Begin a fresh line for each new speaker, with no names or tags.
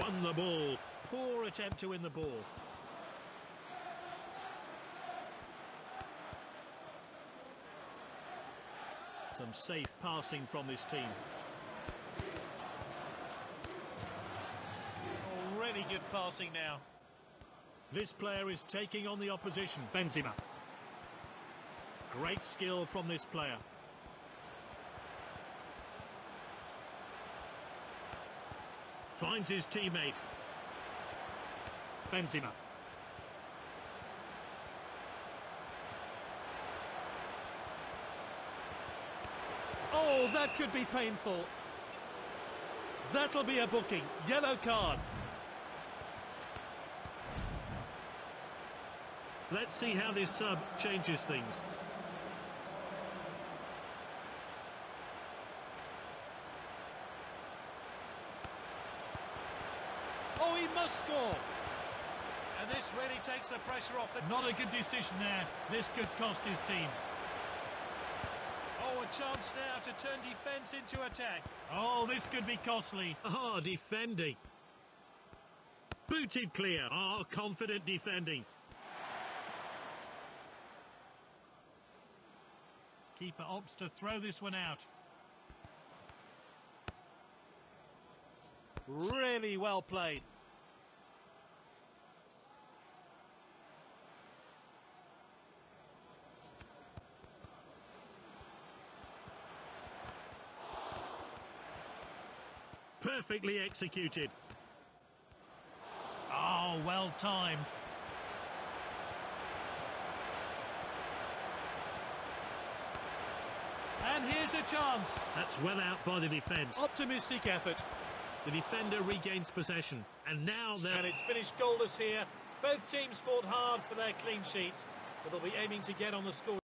Won the ball. Poor attempt to win the ball. Some safe passing from this team.
Oh, really good passing now.
This player is taking on the opposition.
Benzema.
Great skill from this player. Finds his teammate.
Benzema.
Oh, that could be painful. That'll be a booking. Yellow card.
Let's see how this sub changes things.
Oh, he must score. And this really takes the pressure off the...
Not a good decision there. This could cost his team.
Oh, a chance now to turn defence into attack.
Oh, this could be costly. Oh, defending. Booted clear. Oh, confident defending. Keeper opts to throw this one out.
Really well played.
Perfectly executed. Oh, well timed.
And here's a chance.
That's well out by the defence.
Optimistic effort.
The defender regains possession. And now
And
they're...
it's finished goalless here. Both teams fought hard for their clean sheets, but they'll be aiming to get on the score.